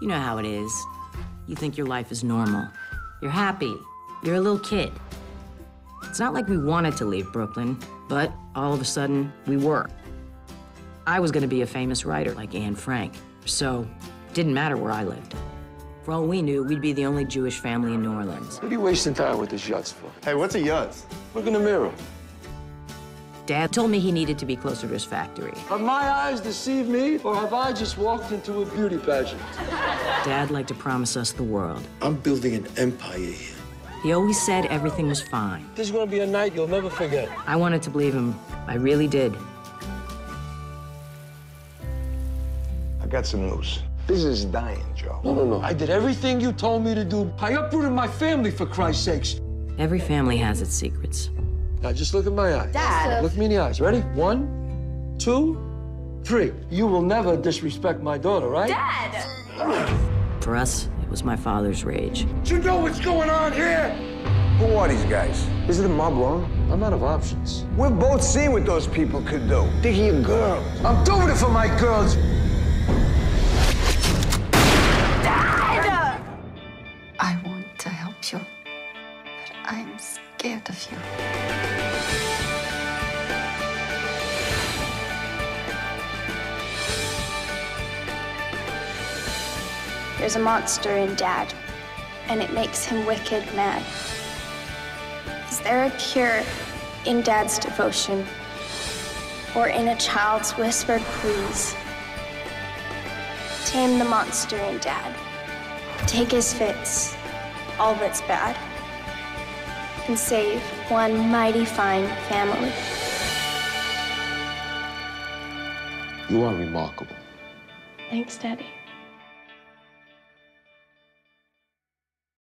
You know how it is. You think your life is normal. You're happy. You're a little kid. It's not like we wanted to leave Brooklyn, but all of a sudden, we were. I was gonna be a famous writer like Anne Frank, so it didn't matter where I lived. For all we knew, we'd be the only Jewish family in New Orleans. What are you wasting time with this yutz for? Hey, what's a yutz? Look in the mirror. Dad told me he needed to be closer to his factory. Have my eyes deceived me, or have I just walked into a beauty pageant? Dad liked to promise us the world. I'm building an empire here. He always said everything was fine. This is gonna be a night you'll never forget. I wanted to believe him. I really did. I got some news. This is dying, Joe. No, no, no. I did everything you told me to do. I uprooted my family, for Christ's sakes. Every family has its secrets. Now just look at my eyes. Dad. Look me in the eyes. Ready? One, two, three. You will never disrespect my daughter, right? Dad! For us, it was my father's rage. Do you know what's going on here? Who are these guys? Is it a mob wrong? I'm out of options. We've both seen what those people could do. Taking your girl. I'm doing it for my girls. Dad! I want to help you, but I'm scared of you. There's a monster in Dad, and it makes him wicked mad. Is there a cure in Dad's devotion, or in a child's whispered pleas? Tame the monster in Dad. Take his fits, all that's bad, and save one mighty fine family. You are remarkable. Thanks, Daddy.